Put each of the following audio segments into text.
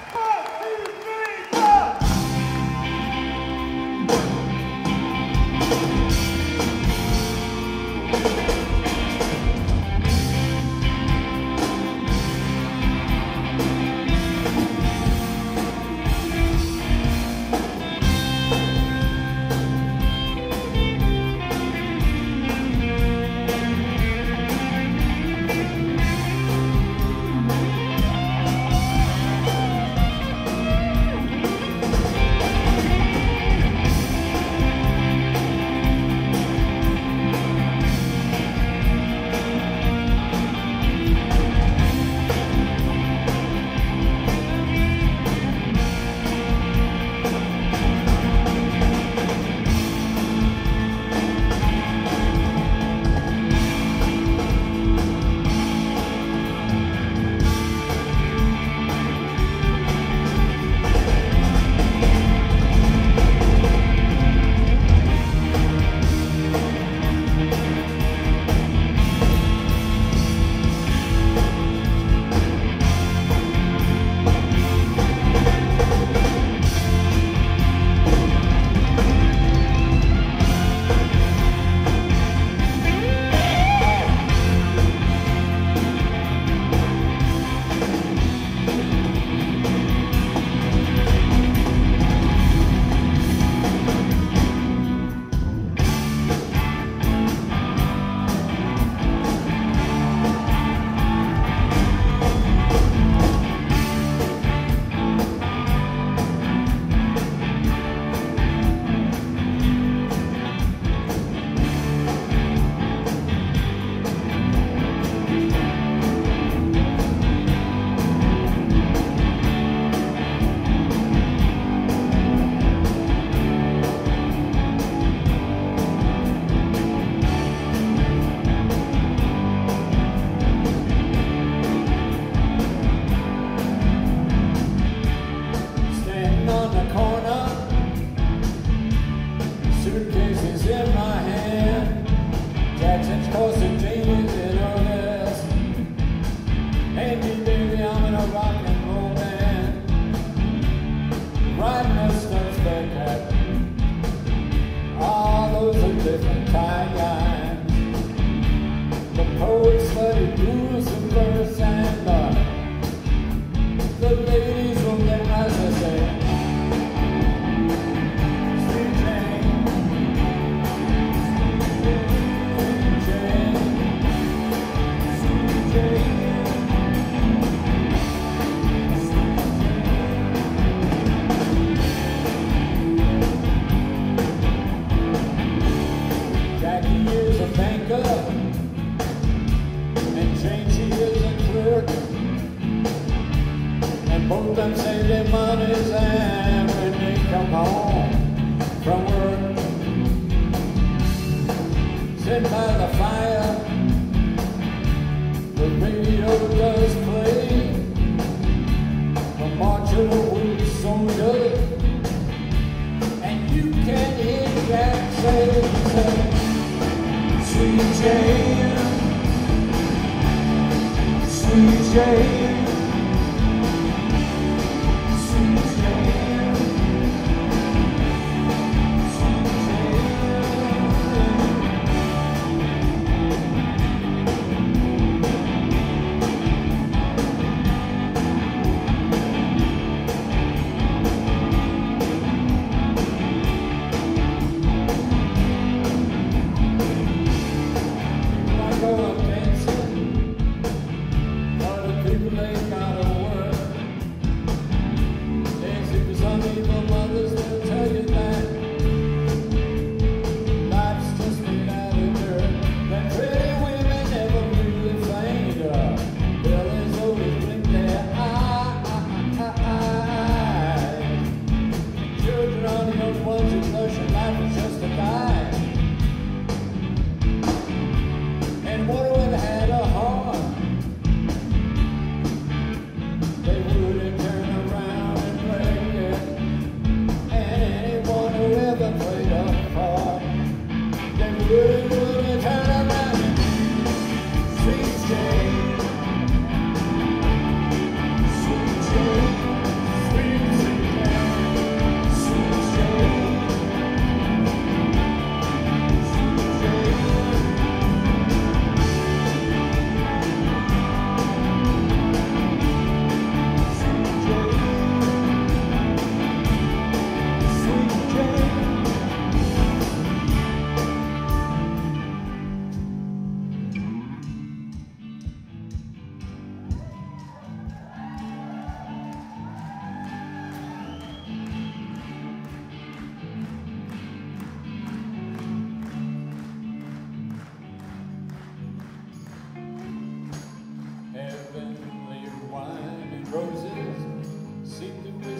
Oh. Both them Sunday, Mondays, and when they come home from work, sit by the fire, the radio does play, the week and you can hear say Sweet Jane, Sweet Jane.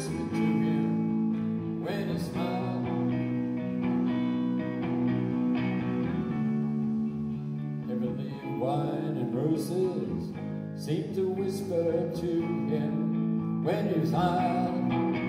listen to him when he smiles. Heavenly wine and roses seem to whisper to him when he's high.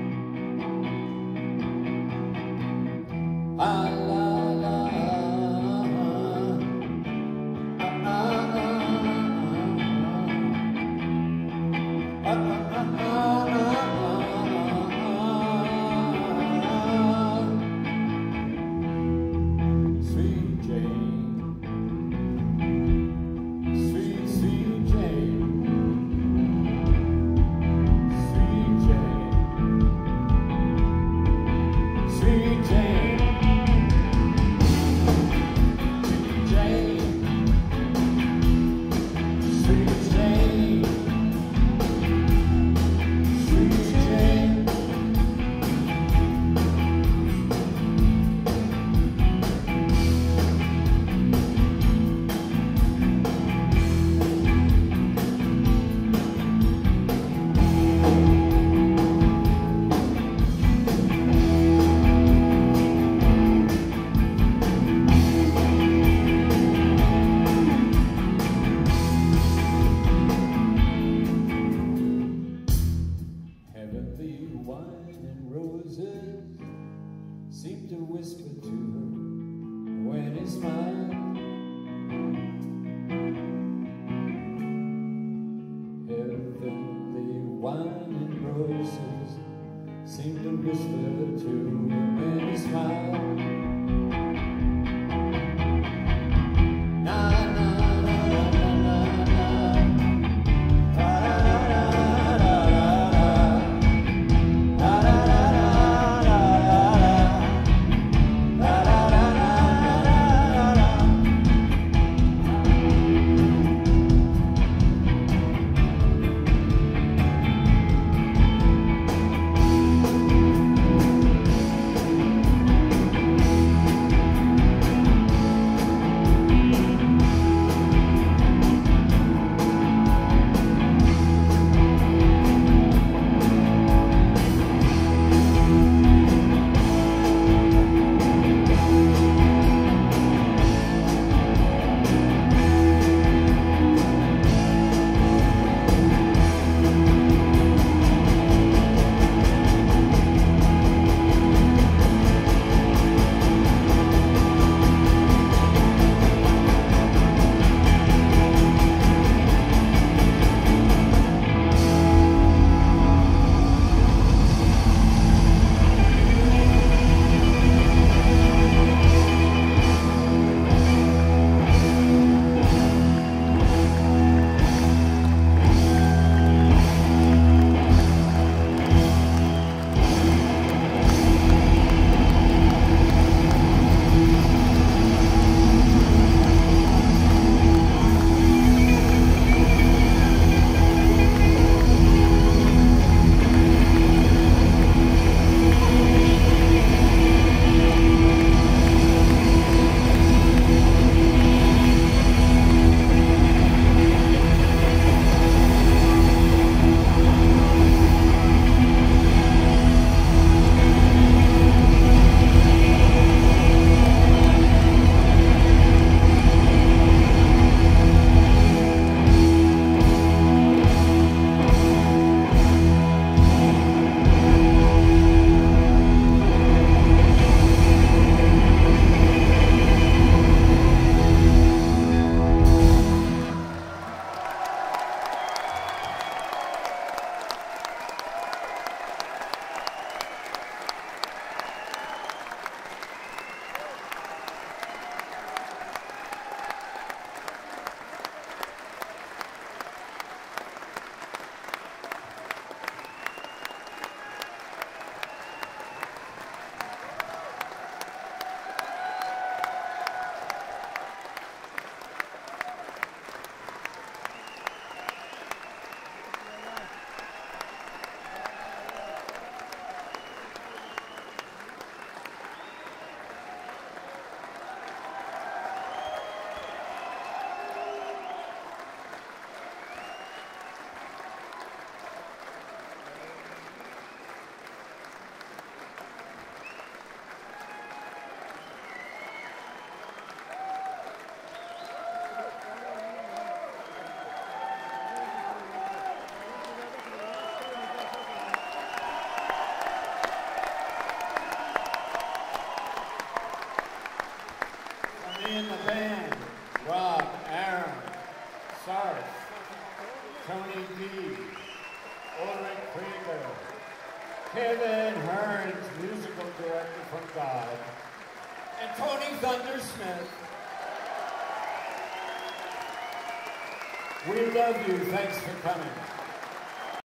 To whisper to her when he smiles. D, Ulrich Krieger, Kevin Hearns, musical director from God, and Tony Thunder Smith. We love you. Thanks for coming.